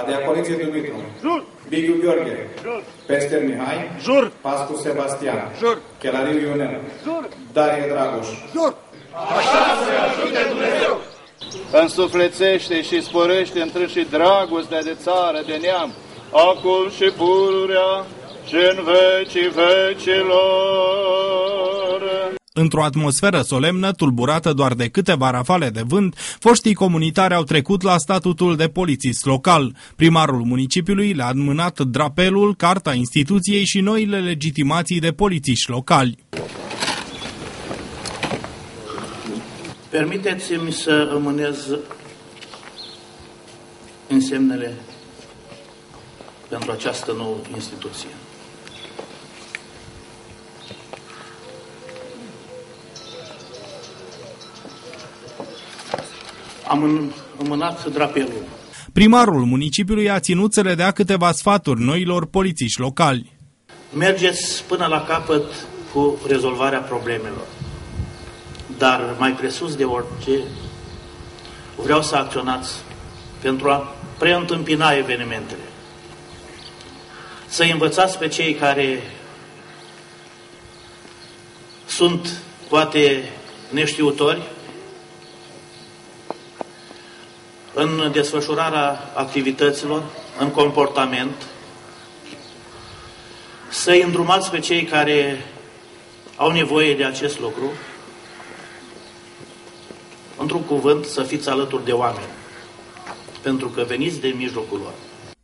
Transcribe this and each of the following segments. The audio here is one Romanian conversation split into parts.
Adea Colecție Dumitru. Jur. Bigiu Gheorghe. Jur. Pester Mihai. Jur. Pascu Sebastian. Jur. Chelariu Ionel. Jur. Darie Dragoș. Jur. Așa să ajute Dumnezeu! Însuflețește și sporește între și dragostea de țară, de neam, acum și pururea și în vecii vecilor. Într-o atmosferă solemnă, tulburată doar de câteva rafale de vânt, foștii comunitari au trecut la statutul de polițist local. Primarul municipiului le-a înmânat drapelul, carta instituției și noile legitimații de polițiști locali. Permiteți-mi să rămânez însemnele pentru această nouă instituție. Am înmânat drapelul. Primarul municipiului a ținut să le dea câteva sfaturi noilor polițiști locali. Mergeți până la capăt cu rezolvarea problemelor. Dar mai presus de orice, vreau să acționați pentru a preîntâmpina evenimentele. Să învățați pe cei care sunt poate neștiutori în desfășurarea activităților, în comportament, să-i îndrumați pe cei care au nevoie de acest lucru, într-un cuvânt, să fiți alături de oameni, pentru că veniți de mijlocul lor.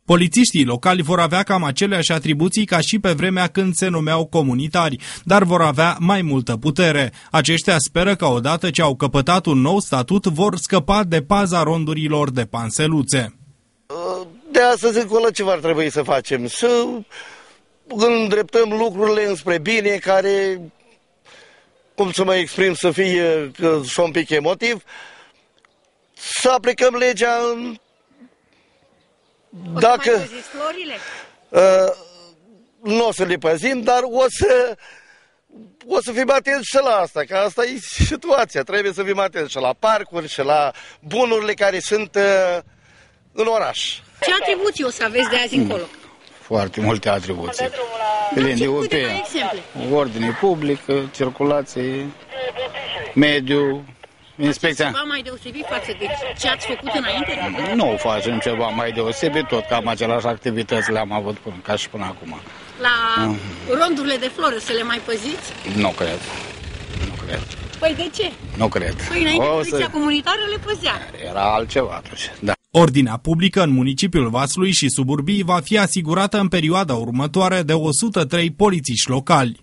Polițiștii locali vor avea cam aceleași atribuții ca și pe vremea când se numeau comunitari, dar vor avea mai multă putere. Aceștia speră că odată ce au căpătat un nou statut vor scăpa de paza rondurilor de panseluțe. De astăzi încolo ce ar trebui să facem? Să îndreptăm lucrurile înspre bine, care, cum să mă exprim, să fie că sunt un pic emotiv, să aplicăm legea în o dacă... Să mai florile? Uh, nu o să le păzim, dar o să, o să fim atenți și la asta, că asta e situația. Trebuie să fim atenți și la parcuri și la bunurile care sunt uh, în oraș. Ce atribuții o să aveți de azi încolo? Foarte multe atribuții. Plin de UP, ordine publică, circulație, mediu, Inspecția. Ceva mai deosebit față de ce ați făcut înainte? Nu facem ceva mai deosebit, tot cam aceleași activități le-am avut până, ca și până acum. La uh. rondurile de flori să le mai păziți? Nu cred. Nu cred. Păi de ce? Nu cred. Păi înainte o poliția să... comunitară le păzea. Era altceva atunci, da. Ordinea publică în municipiul Vaslui și suburbii va fi asigurată în perioada următoare de 103 polițiști locali.